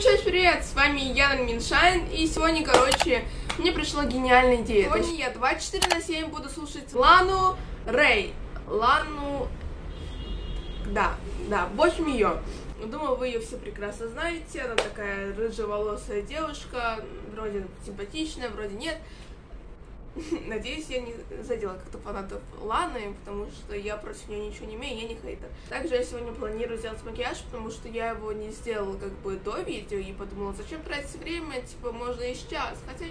Всем привет, с вами Яна Миншайн, и сегодня, короче, мне пришла гениальная идея. Сегодня я 24 на 7 буду слушать Лану Рэй. Лану... Да, да, в общем ее. Думаю, вы ее все прекрасно знаете, она такая рыжеволосая девушка, вроде симпатичная, вроде нет. Надеюсь, я не задела как-то фанатов Ланы, потому что я против нее ничего не имею, я не хейтер. Также я сегодня планирую сделать макияж, потому что я его не сделала как бы до видео и подумала, зачем тратить время, типа, можно и сейчас. Хотя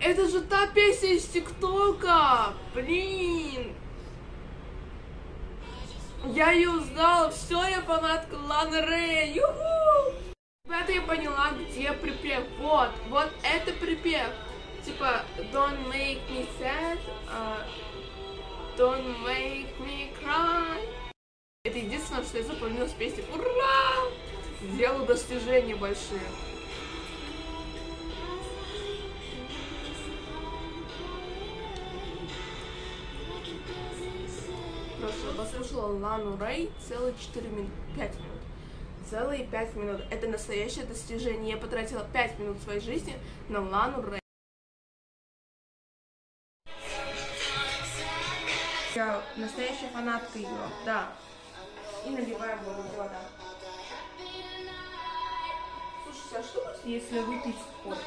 это же та песня из ТикТока! Блин! Я ее узнала, все, я фанатка Ланы Рэй, юху! Ребята, я поняла, где припев. Вот, вот это припев типа Don't make me sad, uh, Don't make me cry. Это единственное, что я запомнила с песни. Ура! Сделал достижения большие. Просто послушала Лану Рэй целые 4 минуты, 5 минут. Целые 5 минут. Это настоящее достижение. Я потратила 5 минут своей жизни на Лану Рэй. Я настоящая фанатка ее, да. И наливаем вода. Слушайте, а что будет, если выпить вот?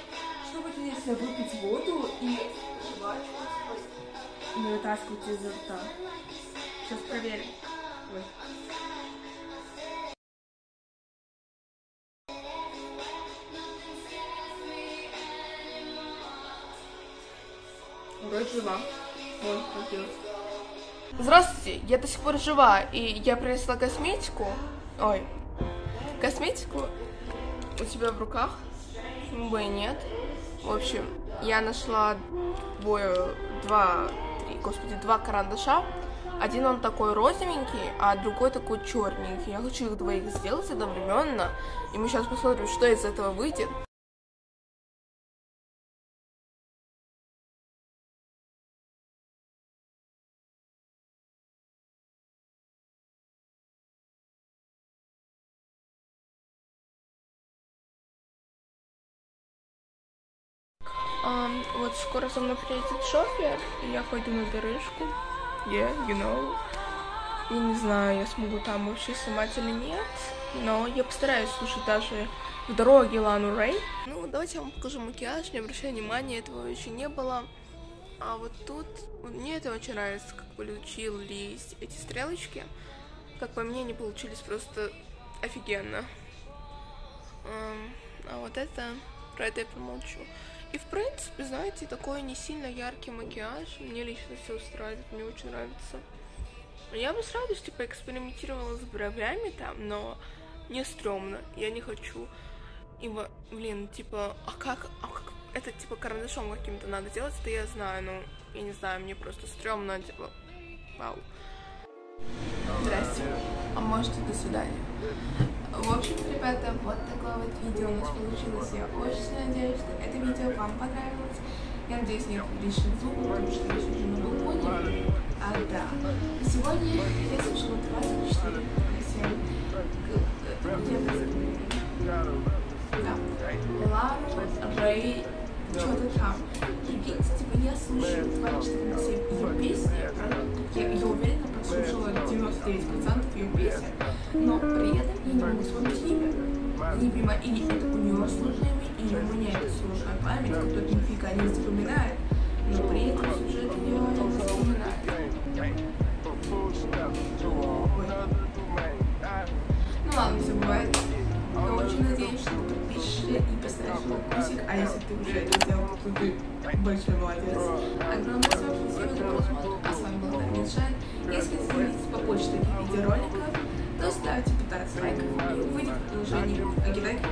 Что будет, если выпить воду и жвачку и вытаскивать изо рта? Сейчас проверим. Ой. Вроде жива. Вот, получилось. Здравствуйте, я до сих пор жива, и я принесла косметику. Ой, косметику у тебя в руках? Бы нет? В общем, я нашла двое, два, три, господи, два карандаша. Один он такой розовенький, а другой такой черненький. Я хочу их двоих сделать одновременно, и мы сейчас посмотрим, что из этого выйдет. Um, вот скоро со мной приедет шофер, и я пойду на дорожку. Yeah, you know. Я не знаю, я смогу там вообще снимать или нет, но я постараюсь слушать даже в дороге Лану Рэй. Ну, давайте я вам покажу макияж, не обращая внимания, этого еще не было. А вот тут, мне это очень нравится, как получились эти стрелочки. Как по мне, они получились просто офигенно. А вот это, про это я промолчу. И, в принципе, знаете, такой не сильно яркий макияж. Мне лично все устраивает, мне очень нравится. Я бы с радостью поэкспериментировала с бровями там, но не стрёмно, я не хочу. И, блин, типа, а как, а как это, типа, карандашом каким-то надо делать, это я знаю, но я не знаю, мне просто стрёмно, типа, вау. Здрасте. А может, до свидания. В общем, ребята, вот такое вот видео у нас получилось. Я очень надеюсь, что это видео вам понравилось. Я надеюсь, нет лишних звуков, потому что я сижу на балконе. А, да. Сегодня я слушала 24 на 7. Да. Лару, Рэй, что-то там. Прикиньте, типа, я слушаю 24 на 7 ее песни, я, я уверена, прослушала 99% ее песен, но при этом я не могу вспомнить имя. Не понимаю, или это у нее сложное имя, или у меня это сложная память, которая нифига не запоминает, но при этом сюжет ее запоминает. Ну ладно, все бывает. Но очень надеюсь, что ты подпишешься и поставишь лайкусик, а если ты уже это сделал, то ты большой молодец. Огромное видеороликов, то ставьте 15 лайков и выйдет продолжение. Агидаки.